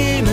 game